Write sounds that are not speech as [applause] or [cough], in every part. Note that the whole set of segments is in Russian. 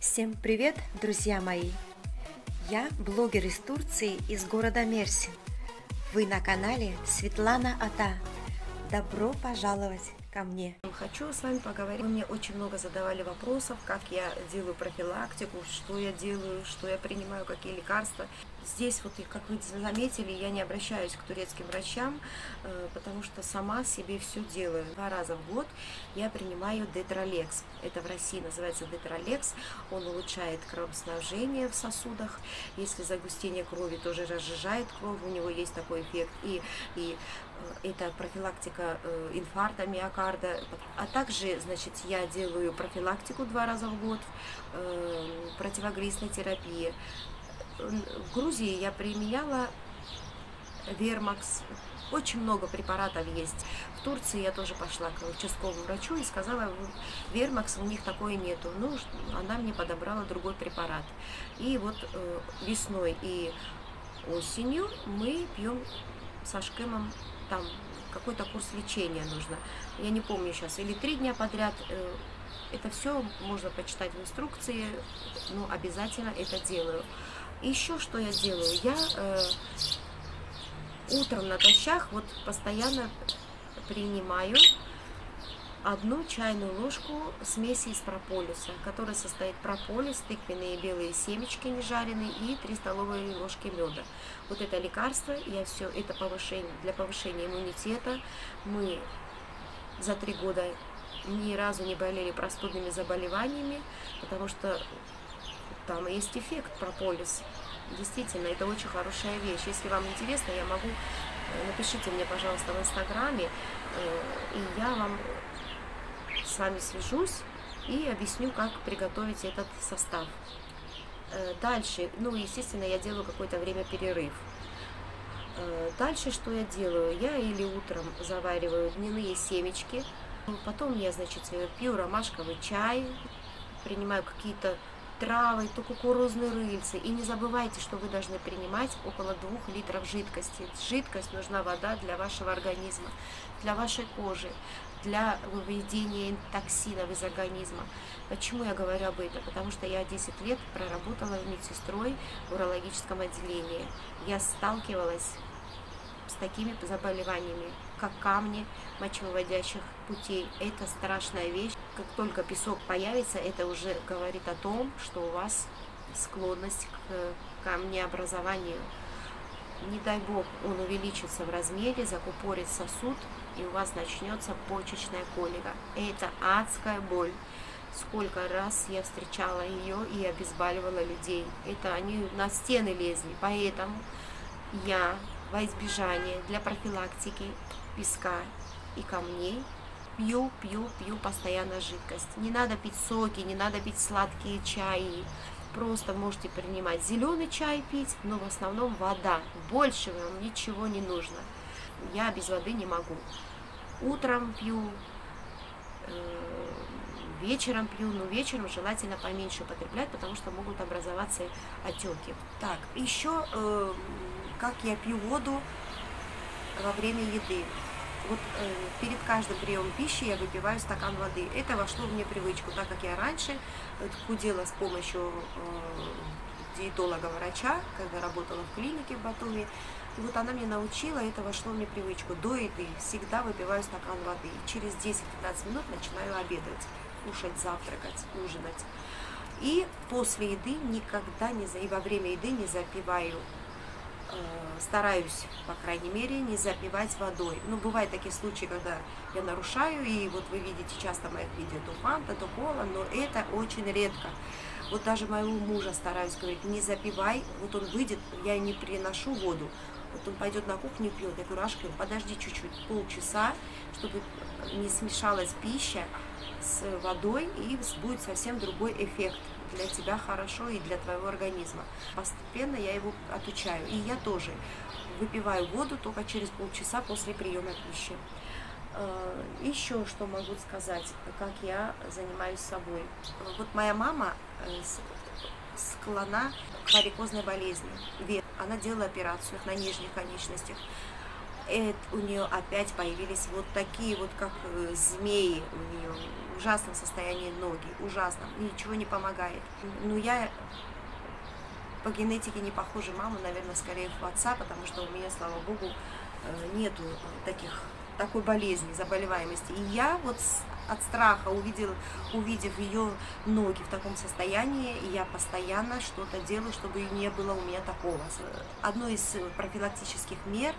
Всем привет, друзья мои! Я блогер из Турции, из города Мерсин. Вы на канале Светлана Ата. Добро пожаловать ко мне. Хочу с вами поговорить. Вы мне очень много задавали вопросов, как я делаю профилактику, что я делаю, что я принимаю, какие лекарства. Здесь, вот, как вы заметили, я не обращаюсь к турецким врачам, э, потому что сама себе все делаю. Два раза в год я принимаю детролекс. Это в России называется детролекс. Он улучшает кровоснабжение в сосудах. Если загустение крови тоже разжижает кровь, у него есть такой эффект. И, и это профилактика э, инфаркта миокарда. А также, значит, я делаю профилактику два раза в год, противоглистной терапии в Грузии я применяла Вермакс. Очень много препаратов есть. В Турции я тоже пошла к участковому врачу и сказала, Вермакс у них такое нету. Ну, она мне подобрала другой препарат. И вот э, весной и осенью мы пьем со шкемом там какой-то курс лечения нужно. Я не помню сейчас, или три дня подряд. Э, это все можно почитать в инструкции, но обязательно это делаю. Еще что я делаю? Я э, утром натощак вот постоянно принимаю одну чайную ложку смеси из прополиса, которая состоит прополис, тыквенные белые семечки не жареные и 3 столовые ложки меда. Вот это лекарство, я все, это повышение, для повышения иммунитета. Мы за три года ни разу не болели простудными заболеваниями, потому что там есть эффект прополис. Действительно, это очень хорошая вещь. Если вам интересно, я могу, э, напишите мне, пожалуйста, в Инстаграме, э, и я вам с вами свяжусь и объясню, как приготовить этот состав. Э, дальше, ну, естественно, я делаю какое-то время перерыв. Дальше что я делаю? Я или утром завариваю льняные семечки, потом я, значит, пью ромашковый чай, принимаю какие-то травы, то кукурузные рыльцы. И не забывайте, что вы должны принимать около 2 литров жидкости. Жидкость нужна вода для вашего организма, для вашей кожи, для выведения токсинов из организма. Почему я говорю об этом? Потому что я 10 лет проработала медсестрой в урологическом отделении. Я сталкивалась с такими заболеваниями, как камни мочевыводящих путей. Это страшная вещь. Как только песок появится, это уже говорит о том, что у вас склонность к камнеобразованию. Не дай бог, он увеличится в размере, закупорит сосуд, и у вас начнется почечная колика. Это адская боль. Сколько раз я встречала ее и обезболивала людей. Это они на стены лезли. Поэтому я во избежание для профилактики песка и камней пью, пью, пью постоянно жидкость. Не надо пить соки, не надо пить сладкие чаи. Просто можете принимать зеленый чай пить, но в основном вода. Больше вам ничего не нужно. Я без воды не могу. Утром пью, э, вечером пью, но вечером желательно поменьше употреблять, потому что могут образоваться отеки. Так, еще э, как я пью воду во время еды. Вот э, перед каждым приемом пищи я выпиваю стакан воды. Это вошло в мне привычку, так как я раньше худела с помощью э, диетолога-врача, когда работала в клинике в Батуми. И вот она мне научила, это вошло мне привычку. До еды всегда выпиваю стакан воды. И через 10-15 минут начинаю обедать, кушать, завтракать, ужинать. И после еды никогда не, и во время еды не запиваю Э, стараюсь, по крайней мере, не запивать водой. Ну, бывают такие случаи, когда я нарушаю, и вот вы видите часто моих видео то фанта, то кола, но это очень редко. Вот даже моего мужа стараюсь говорить, не запивай, вот он выйдет, я не приношу воду, вот он пойдет на кухню пьет, я говорю, Ашка, подожди чуть-чуть, полчаса, чтобы не смешалась пища с водой, и будет совсем другой эффект для тебя хорошо и для твоего организма. Постепенно я его отучаю. И я тоже выпиваю воду только через полчаса после приема пищи. Э, Еще что могу сказать, как я занимаюсь собой. Вот моя мама э, склона к варикозной болезни. Она делала операцию на нижних конечностях. это, у нее опять появились вот такие вот, как э, змеи у нее, в ужасном состоянии ноги, ужасном, ничего не помогает. Ну, я по генетике не похожа маму, наверное, скорее в отца, потому что у меня, слава богу, э, нету таких такой болезни, заболеваемости. И я вот от страха увидел, увидев ее ноги в таком состоянии, я постоянно что-то делаю, чтобы не было у меня такого. Одной из профилактических мер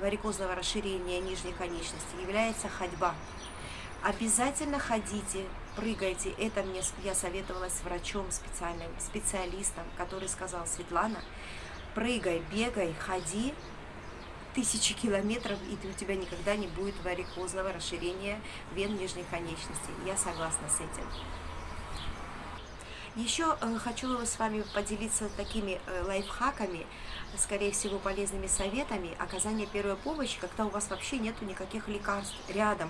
варикозного расширения нижней конечности является ходьба. Обязательно ходите, прыгайте. Это мне я советовалась с врачом специальным, специалистом, который сказал, Светлана, прыгай, бегай, ходи, тысячи километров, и у тебя никогда не будет варикозного расширения вен нижней конечности. Я согласна с этим. Еще э, хочу с вами поделиться такими э, лайфхаками, скорее всего, полезными советами оказания первой помощи, когда у вас вообще нету никаких лекарств рядом.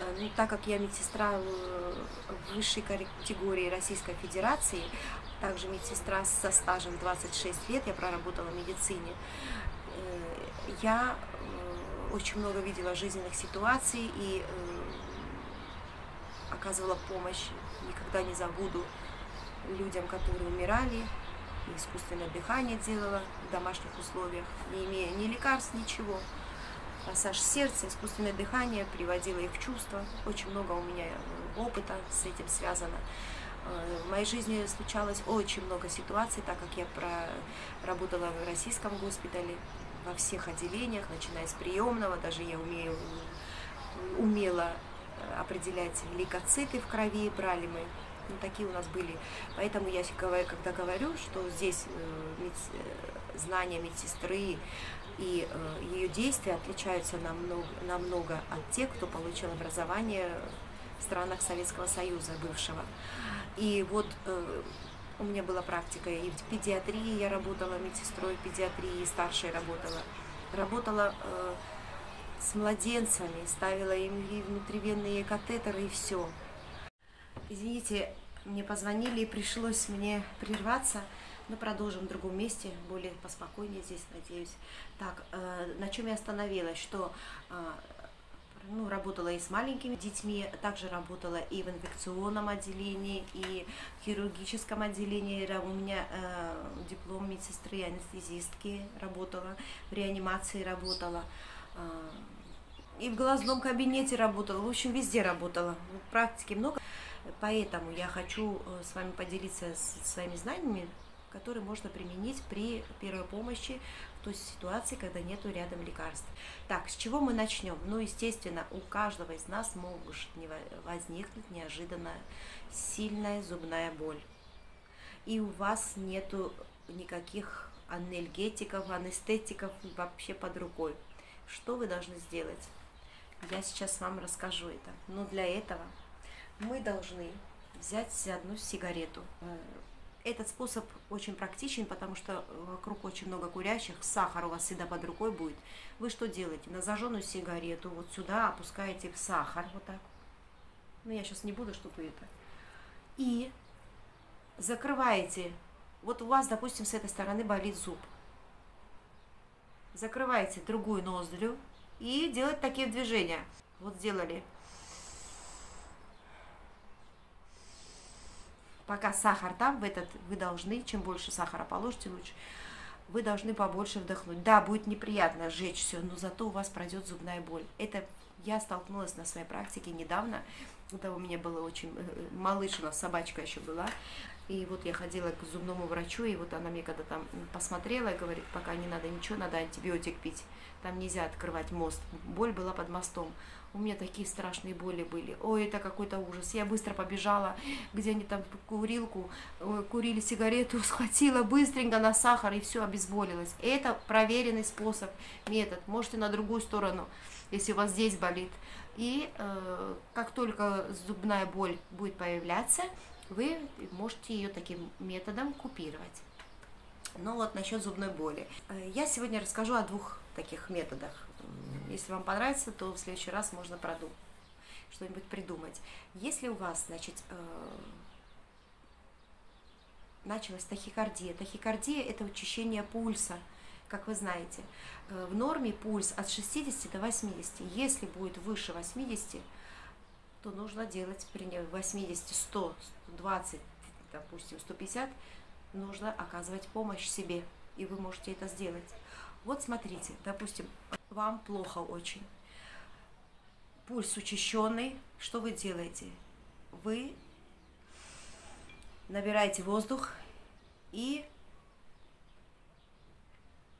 Э, ну, так как я медсестра высшей категории Российской Федерации, также медсестра со стажем 26 лет, я проработала в медицине, я очень много видела жизненных ситуаций и оказывала помощь, никогда не забуду людям, которые умирали, искусственное дыхание делала в домашних условиях, не имея ни лекарств, ничего. Массаж сердца, искусственное дыхание приводило их в чувство. Очень много у меня опыта с этим связано. Э, в моей жизни случалось очень много ситуаций, так как я работала в российском госпитале, во всех отделениях, начиная с приемного, даже я умею, умела определять лейкоциты в крови, брали мы ну, такие у нас были. Поэтому я когда говорю, что здесь э, э, знания медсестры и э, ее действия отличаются намного, намного от тех, кто получил образование в странах Советского Союза бывшего. И вот у меня была практика и в педиатрии я работала медсестрой педиатрии, старшей работала. Работала с младенцами, ставила им внутривенные катетеры и все. Извините, мне позвонили и пришлось мне прерваться. Но продолжим в другом месте, более поспокойнее здесь, надеюсь. Так, э, на чем я остановилась, что э, ну, работала и с маленькими детьми, также работала и в инфекционном отделении, и в хирургическом отделении. У меня э, диплом медсестры, анестезистки работала, в реанимации работала. Э, и в глазном кабинете работала, в общем, везде работала. Практики много. Поэтому я хочу э, с вами поделиться своими знаниями, которые можно применить при первой помощи той ситуации, когда нету рядом лекарств. Так, с чего мы начнем? Ну, естественно, у каждого из нас может возникнуть неожиданно сильная зубная боль. И у вас нету никаких анальгетиков, анестетиков вообще под рукой. Что вы должны сделать? Я сейчас вам расскажу это. Но для этого мы должны взять одну сигарету. Этот способ очень практичен, потому что вокруг очень много курящих, сахар у вас всегда под рукой будет. Вы что делаете? На зажженную сигарету вот сюда опускаете сахар, вот так. Ну, я сейчас не буду, чтобы это. И закрываете. Вот у вас, допустим, с этой стороны болит зуб. Закрываете другую ноздрю и делать такие движения. Вот сделали. Пока сахар там, в этот вы должны, чем больше сахара положите, лучше, вы должны побольше вдохнуть. Да, будет неприятно сжечь все, но зато у вас пройдет зубная боль. Это я столкнулась на своей практике недавно. Это у меня было очень... Э, э, малыш у нас, собачка еще была. И вот я ходила к зубному врачу, и вот она мне когда там посмотрела и говорит, пока не надо ничего, надо антибиотик пить. Там нельзя открывать мост. Боль была под мостом. У меня такие страшные боли были. Ой, это какой-то ужас. Я быстро побежала, где они там курилку, курили сигарету, [laughs] схватила быстренько на сахар и все обезболилось. Это проверенный способ, метод. Можете на другую сторону, если у вас здесь болит. И э, как только зубная боль будет появляться, вы можете ее таким методом купировать. Ну вот насчет зубной боли. Э, я сегодня расскажу о двух таких методах. Если вам понравится, то в следующий раз можно продумать, что-нибудь придумать. Если у вас, значит, э, началась тахикардия, тахикардия – это учащение пульса, как вы знаете, э, в норме пульс от 60 до 80. Если будет выше 80, то нужно делать при 80, 100, 120, допустим, 150, нужно оказывать помощь себе, и вы можете это сделать. Вот смотрите, допустим, вам плохо очень, пульс учащенный, что вы делаете? Вы набираете воздух и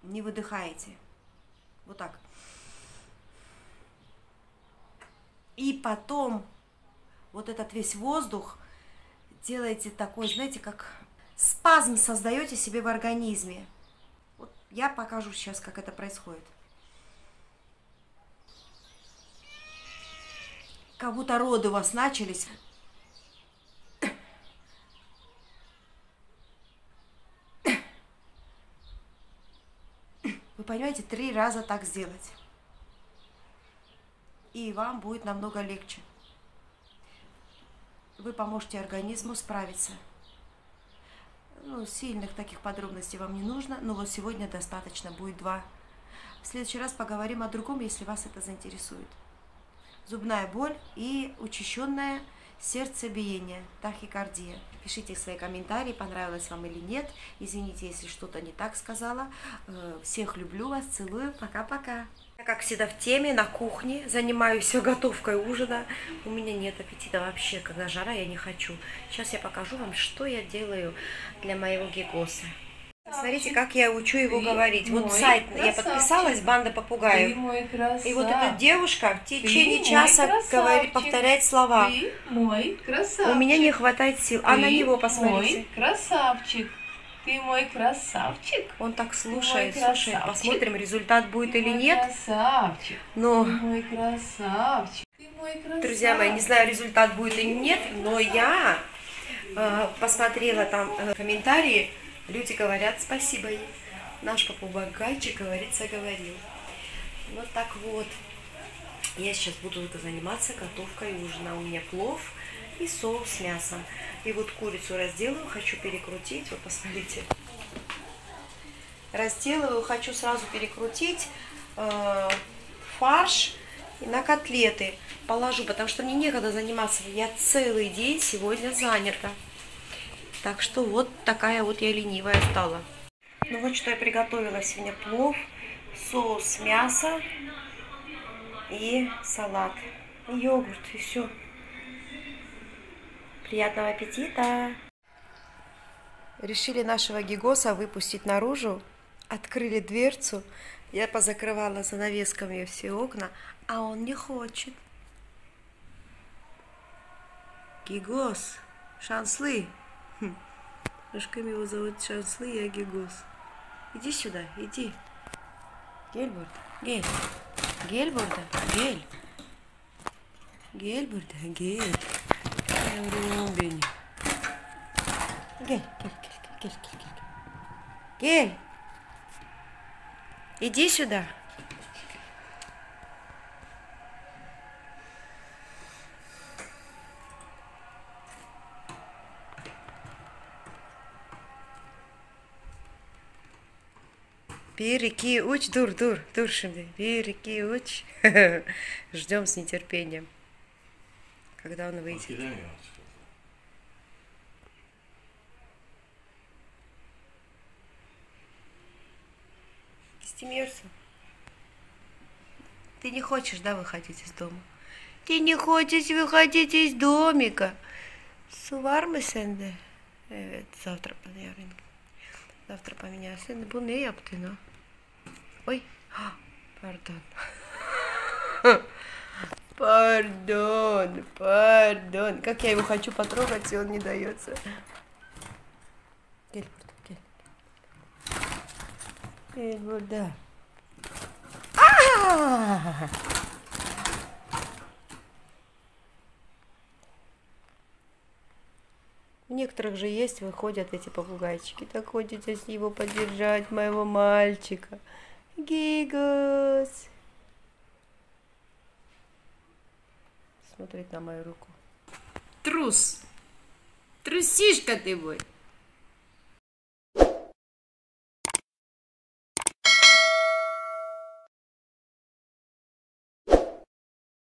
не выдыхаете. Вот так. И потом вот этот весь воздух делаете такой, знаете, как спазм создаете себе в организме. Вот я покажу сейчас, как это происходит. Как будто роды у вас начались. Вы понимаете, три раза так сделать. И вам будет намного легче. Вы поможете организму справиться. Ну, сильных таких подробностей вам не нужно, но вот сегодня достаточно, будет два. В следующий раз поговорим о другом, если вас это заинтересует. Зубная боль и учащенное сердцебиение, тахикардия. Пишите свои комментарии, понравилось вам или нет. Извините, если что-то не так сказала. Э, всех люблю вас, целую. Пока-пока. Я, как всегда, в теме, на кухне. Занимаюсь готовкой ужина. У меня нет аппетита вообще. Когда жара, я не хочу. Сейчас я покажу вам, что я делаю для моего гигоса. Смотрите, как я учу его ты говорить. Вот сайт, красавчик. я подписалась, банда попугаев. И вот эта девушка в течение ты часа говорит, повторяет слова. Ты мой красавчик. У меня не хватает сил. Ты а на него посмотрите. мой красавчик. Ты мой красавчик. Он так слушает, слушает. Посмотрим, результат будет Ты или нет. Красавчик. Но... Ты мой красавчик. Ты мой красавчик. Друзья мои, не знаю, результат будет или нет, но я э, посмотрела там э, комментарии Люди говорят спасибо ей. Наш попугайчик говорит, заговорил. Вот так вот. Я сейчас буду заниматься готовкой ужина. У меня плов и соус с мясом. И вот курицу разделаю, хочу перекрутить. Вот посмотрите. Разделываю, хочу сразу перекрутить э, фарш на котлеты. Положу, потому что мне некогда заниматься. Я целый день сегодня занята. Так что вот такая вот я ленивая стала. Ну вот что я приготовила сегодня. Плов, соус мясо и салат. И йогурт, и все. Приятного аппетита! Решили нашего гигоса выпустить наружу. Открыли дверцу. Я позакрывала занавесками все окна, а он не хочет. Гигос, шанслы. Рожками его зовут Шанслы и. Иди сюда, иди. Гельбурд, Гель. Гельбурда, Гель. Гельбурда, Гель. Рубин. Гель, Гель, Гель, Гель, Гель, Гель. Гель. Иди сюда. Bir iki uç dur dur dur şimdi. Bir. Ждем с нетерпением. Когда он выйдет. Стемешься. Ты не хочешь, да, выходить из дома? Ты не хочешь выходить из домика. Mı sende? Evet, завтра yarın Завтра поменяюсь. Bu ne yaptın ha? Ой, pardon. [laughs] Пардон, пардон. Как я его хочу потрогать, и он не дается. Гельбурд, Гельбурд. Гельбурд, А! У некоторых же есть, выходят эти попугайчики. Так хочется него поддержать, моего мальчика. Гигос. Смотрит на мою руку. Трус. Трусишка ты мой.